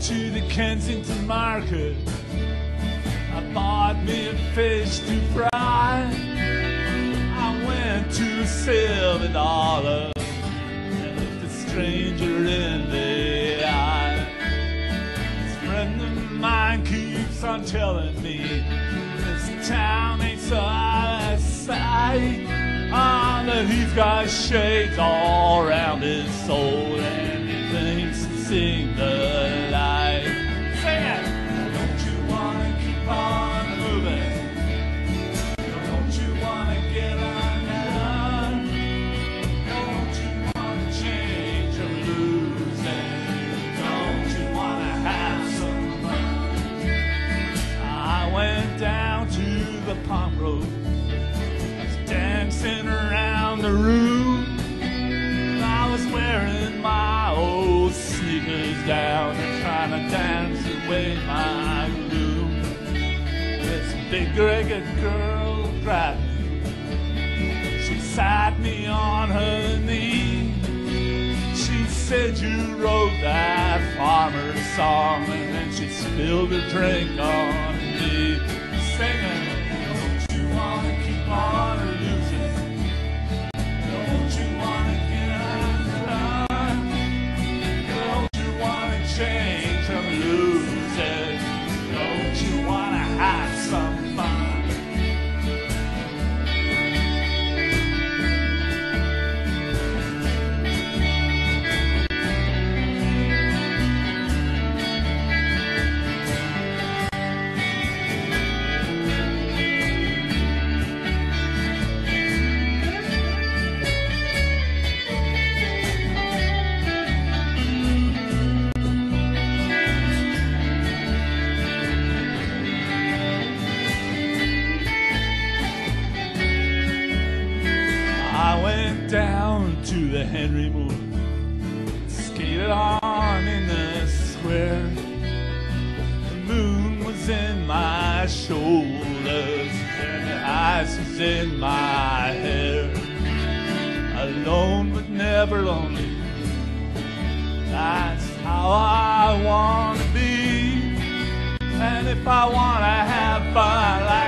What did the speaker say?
to the Kensington market. I bought me a fish to fry. I went to a Silver Dollar and looked a stranger in the eye. This friend of mine keeps on telling me this town ain't so out of sight. Ah, that he's got shades all around his soul and he thinks he's seen the down to the palm road, was dancing around the room. I was wearing my old sneakers down and trying to dance away my gloom. This big ragged girl grabbed me. She sat me on her knee. She said you wrote that farmer's song and then she spilled her drink on. Singing, don't you wanna keep on to the Henry Moore, skated on in the square. The moon was in my shoulders, and the ice was in my hair. Alone but never lonely. That's how I want to be. And if I want to have fun like